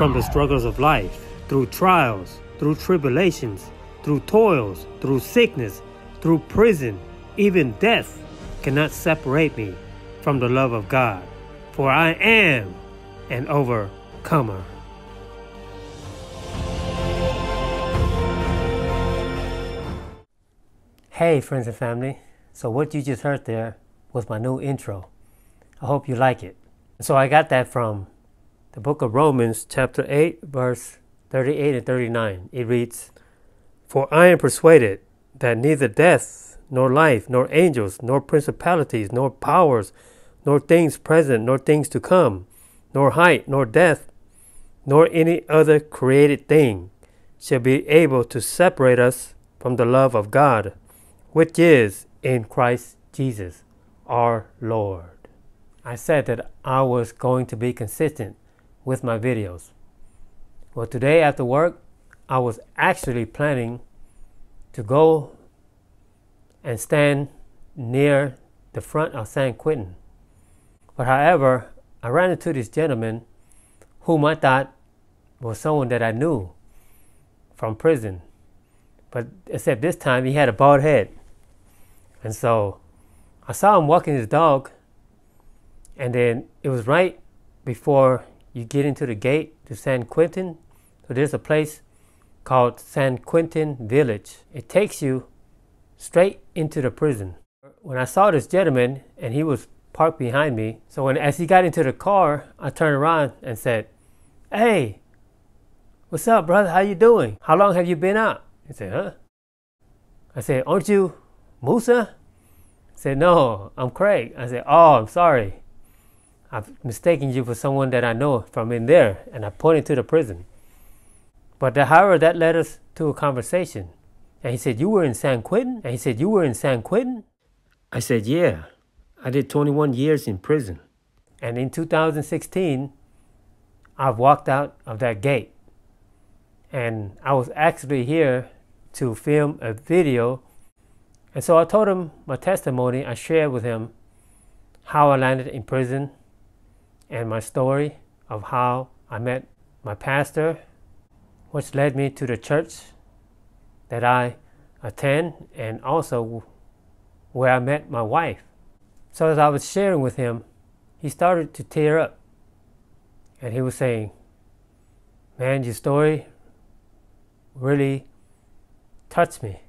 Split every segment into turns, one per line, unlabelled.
from the struggles of life, through trials, through tribulations, through toils, through sickness, through prison, even death cannot separate me from the love of God, for I am an overcomer. Hey, friends and family. So, what you just heard there was my new intro. I hope you like it. So, I got that from the book of Romans, chapter 8, verse 38 and 39. It reads, For I am persuaded that neither death, nor life, nor angels, nor principalities, nor powers, nor things present, nor things to come, nor height, nor depth, nor any other created thing shall be able to separate us from the love of God, which is in Christ Jesus our Lord. I said that I was going to be consistent with my videos. Well, today after work, I was actually planning to go and stand near the front of San Quentin. But however, I ran into this gentleman whom I thought was someone that I knew from prison. But except this time he had a bald head. And so I saw him walking his dog. And then it was right before you get into the gate to San Quentin. So there's a place called San Quentin Village. It takes you straight into the prison. When I saw this gentleman and he was parked behind me, so when as he got into the car, I turned around and said, "Hey, what's up, brother? How you doing? How long have you been out?" He said, "Huh?" I said, "Aren't you Musa?" He said, "No, I'm Craig." I said, "Oh, I'm sorry. I've mistaken you for someone that I know from in there," and I pointed to the prison. But the, however, that led us to a conversation. And he said, You were in San Quentin? And he said, You were in San Quentin? I said, Yeah. I did 21 years in prison. And in 2016, I've walked out of that gate. And I was actually here to film a video. And so I told him my testimony. I shared with him how I landed in prison and my story of how I met my pastor which led me to the church that I attend and also where I met my wife. So as I was sharing with him, he started to tear up. And he was saying, Man, your story really touched me.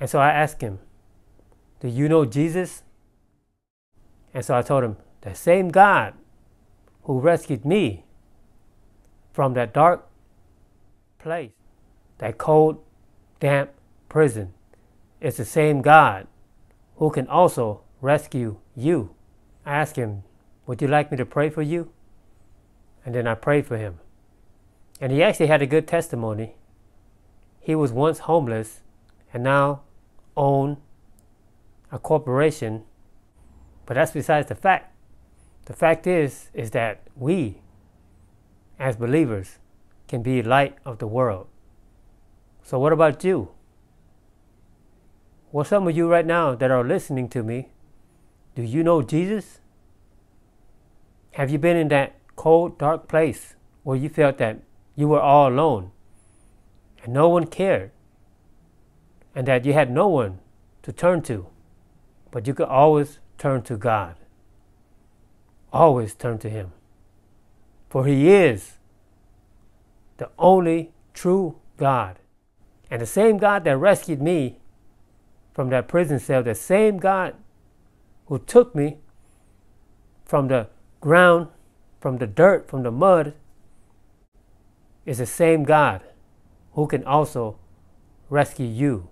And so I asked him, Do you know Jesus? And so I told him, The same God who rescued me from that dark place, that cold, damp prison, is the same God who can also rescue you. I asked him, Would you like me to pray for you? And then I prayed for him. And he actually had a good testimony. He was once homeless and now own a corporation. But that's besides the fact. The fact is, is that we, as believers, can be light of the world. So, what about you? Well, some of you right now that are listening to me, do you know Jesus? Have you been in that cold, dark place where you felt that you were all alone and no one cared and that you had no one to turn to, but you could always turn to God? Always turn to Him. For He is the only true God. And the same God that rescued me from that prison cell, the same God who took me from the ground, from the dirt, from the mud, is the same God who can also rescue you